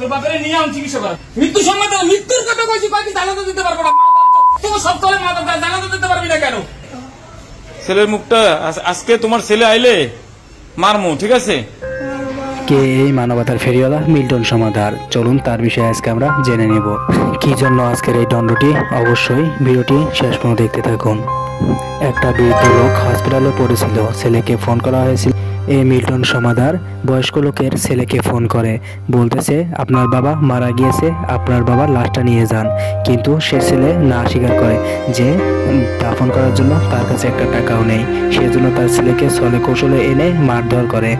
তোর বাপেরে নিয়ে আম চিকিৎসা করা। মৃত্যু সম্মত মৃত্যুর কথা বলছি দিতে পারব না? তোমার সব তলে দিতে পারবি না কেন? ছেলের মুখটা আজকে তোমার ছেলে আইলে মারমু ঠিক আছে? কে এই মানবতার ফেরিওয়ালা? মিল্টন সমাদার চলুন তার বিষয়ে আজকে আমরা জেনে নেব। কি জন্য আজকের এই দণ্ডটি? অবশ্যই ভিডিওটি শেষ পর্যন্ত দেখতে থাকুন। একটা বৃদ্ধ লোক হসপিটালে পড়েছিল, ছেলেকে ফোন করা হয়েছিল। এ মিল্টন সমাদার বয়স্ক লোকের ছেলেকে ফোন করে, বলতেছে, আপনার বাবা মারা গিয়েছে, আপনার বাবা লাশটা নিয়ে যান। কিন্তু সে ছেলে না স্বীকার করে যে দাফন করার জন্য তার কাছে একটা টাকাও নেই। সেজন্য তার ছেলেকে ছলে কৌশলে এনে মারধর করে।